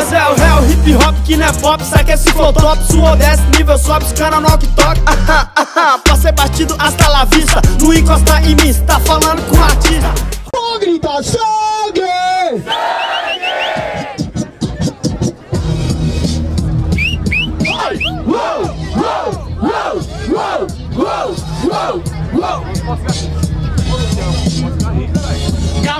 Mas é o real hip hop que não é pop Saque esse flow top, suor desce, nível sobe Os cana knock toque Pra ser batido hasta la vista Não encosta em mim, tá falando com o artista Vou gritar sangue!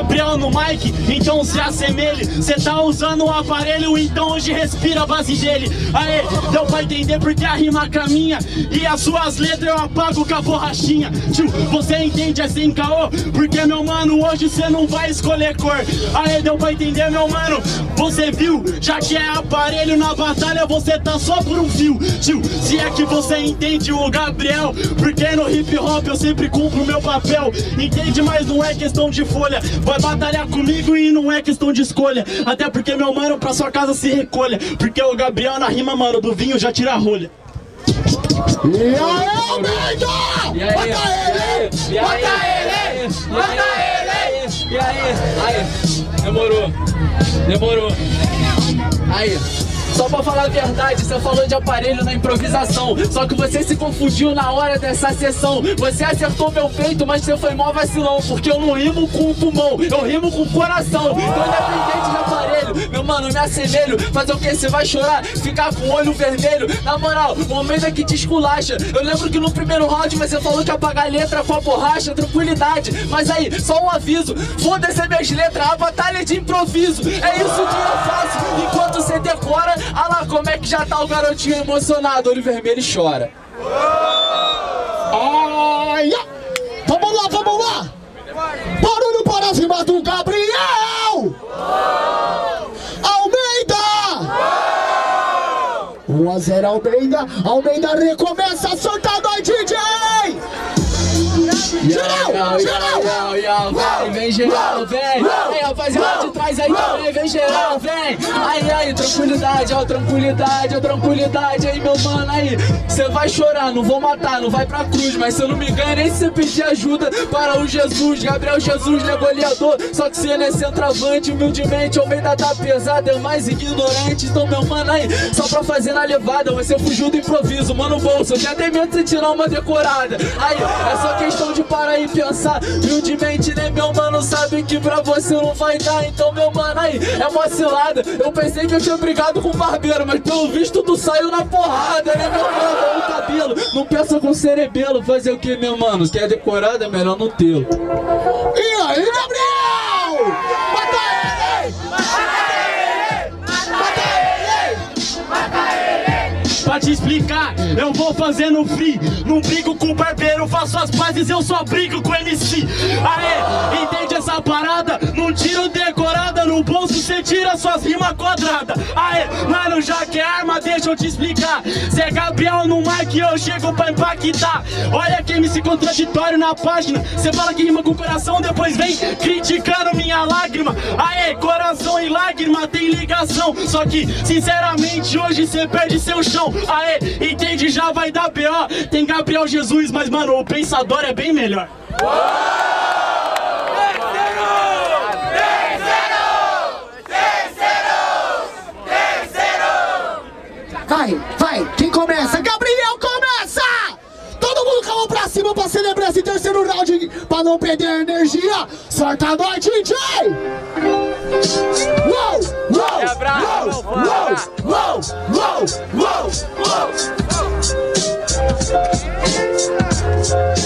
Gabriel no mic, então se assemelhe. Cê tá usando o aparelho, então hoje respira base dele. Aê, deu pra entender porque a rima caminha. E as suas letras eu apago com a borrachinha. Tio, você entende sem caô? Porque, meu mano, hoje cê não vai escolher cor. Aê, deu pra entender, meu mano? Você viu? Já que é aparelho na batalha, você tá só por um fio. Tio, se é que você entende o Gabriel. Porque no hip hop eu sempre cumpro meu papel. Entende, mas não é questão de folha. Vai batalhar comigo e não é questão de escolha. Até porque, meu mano, pra sua casa se recolha. Porque o Gabriel na rima, mano, do vinho já tira a rolha. E aí, Almeida! Mata ele! Mata ele! Mata ele! E aí? Aí, demorou. Demorou. Aí. Só pra falar a verdade, você falou de aparelho na improvisação. Só que você se confundiu na hora dessa sessão. Você acertou meu peito, mas você foi mó vacilão Porque eu não rimo com o pulmão, eu rimo com o coração. Independente de aparelho, meu mano, me assemelho Fazer o que? Você vai chorar? Ficar com o olho vermelho? Na moral, o momento é que te esculacha Eu lembro que no primeiro round você falou que apagar a letra com a borracha Tranquilidade, mas aí, só um aviso Foda-se minhas letras, a batalha é de improviso É isso que eu faço, enquanto você decora ah lá, como é que já tá o garotinho emocionado? Olho vermelho e chora. Ai. Vamos lá, vamos lá! Barulho para cima do Gabriel! Almeida! 1 a 0 Almeida, Almeida recomeça, solta nós DJ! Geral, geral! Vem, vem geral, vem! Aí rapaziada de trás aí vem geral, vem! Aí, aí, tranquilidade, ó, tranquilidade, ó, tranquilidade aí, meu mano, aí! Cê vai chorar, não vou matar, não vai pra cruz, mas se eu não me engano, nem se pedir ajuda para o Jesus, Gabriel Jesus, né, goleador, só que se ele é centroavante, humildemente, Almeida tá pesado, é mais ignorante, então, meu mano, aí, só pra fazer na levada, você fugiu do improviso, mano, bolso, eu já tenho medo de tirar uma decorada, aí, é só questão de parar e pensar, humildemente, né, meu mano, sabe que pra você não vai dar, então, meu mano, aí, é uma cilada, eu pensei que eu tinha brigado com o barbeiro, mas pelo visto tu saiu na porrada, né, meu mano, o cabelo, não pensa com cerebelo, fazer o que, meu mano, quer decorada, é melhor não tê-lo. E aí, Gabriel? Pra te explicar, eu vou fazendo free. Não brigo com o barbeiro, faço as pazes, eu só brigo com MC Aê, entende essa parada? Não tiro decorada, no bolso cê tira suas rimas quadradas Aê, mano, já que é arma, deixa eu te explicar. Cê é Gabriel no mic, eu chego pra impactar. Olha que MC contraditório na página. Cê fala que rima com o coração, depois vem criticando minha lágrima. Aê, coração e lágrima tem ligação. Só que, sinceramente, hoje cê perde seu chão Aê, entende, já vai dar B.O. Tem Gabriel Jesus, mas mano, o pensador é bem melhor. Vai, vai, quem começa? Gabriel começa! Todo mundo a pra celebrar esse terceiro round pra não perder energia. Sorta nós, DJ! Uou, uou, É bravo, uou, meu uou, uou, uou, uou,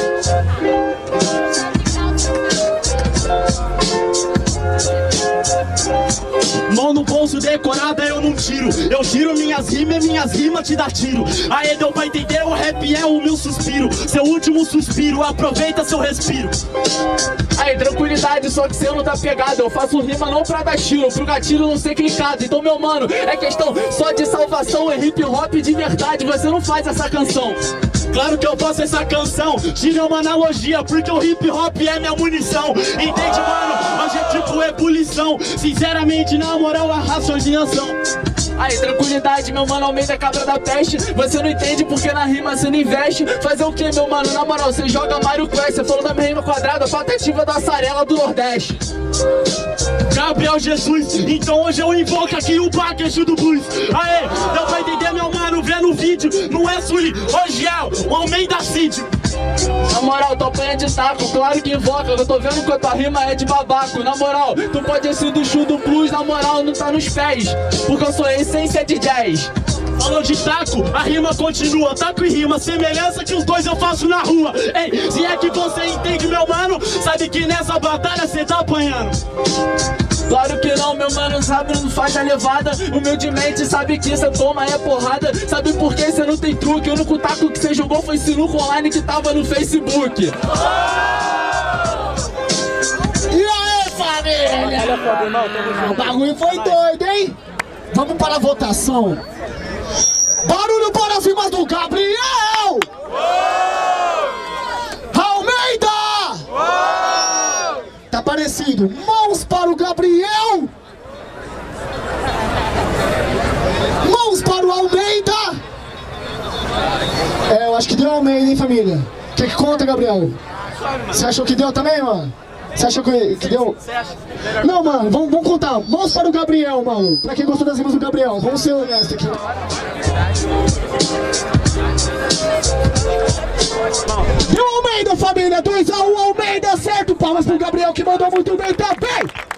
uou. Bolso decorada eu não tiro Eu tiro minhas rimas minhas rimas te dá tiro Aê, deu pra entender, o rap é o meu suspiro Seu último suspiro, aproveita seu respiro Aí, tranquilidade, só que você não tá pegado. Eu faço rima não pra dar tiro, pro gatilho não ser clicado. Então, meu mano, é questão só de salvação, é hip hop de verdade. Você não faz essa canção. Claro que eu faço essa canção, tira uma analogia, porque o hip hop é minha munição. Entende, mano? Hoje é tipo ebulição. Sinceramente, na moral, a raciocinação. Aí, tranquilidade, meu mano, Almeida cabra da peste. Você não entende porque na rima você não investe. Fazer o que, meu mano? Na moral, você joga Mario Quest. Você falou da minha rima quadrada, patativa da Assarela do Nordeste. Gabriel Jesus. Então hoje eu invoco aqui o package do blues. Aê, deu pra entender, Não é hoje é o Almeida Cid. Na moral, tô apanhando de taco, claro que invoca. Eu tô vendo que a tua rima é de babaco. Na moral, tu pode ser do chu do blues, na moral, não tá nos pés. Porque eu sou a essência de jazz. Falou de taco, a rima continua. Taco e rima, semelhança que os dois eu faço na rua. Ei, se é que você entende, meu mano, sabe que nessa batalha cê tá apanhando. Que não, faz a levada Humildemente, sabe que cê toma é porrada Sabe por que cê não tem truque? O único taco que cê jogou foi sinuco online que tava no Facebook E aí, família? O bagulho foi doido, hein? Vamos para a votação. Barulho para rimas do Gabriel! Almeida! Tá parecido. Mãos para o Gabriel! Mãos para o Almeida! Acho que deu Almeida, hein, família? O que, que conta, Gabriel? Você achou que deu também, mano? Você achou que, que deu? Não, mano, vamos, vamos contar. Mãos para o Gabriel, mano. Pra quem gostou das rimas do Gabriel, vamos ser honestos aqui. Deu Almeida, família. 2x1 Almeida, certo? Palmas pro Gabriel que mandou muito bem também.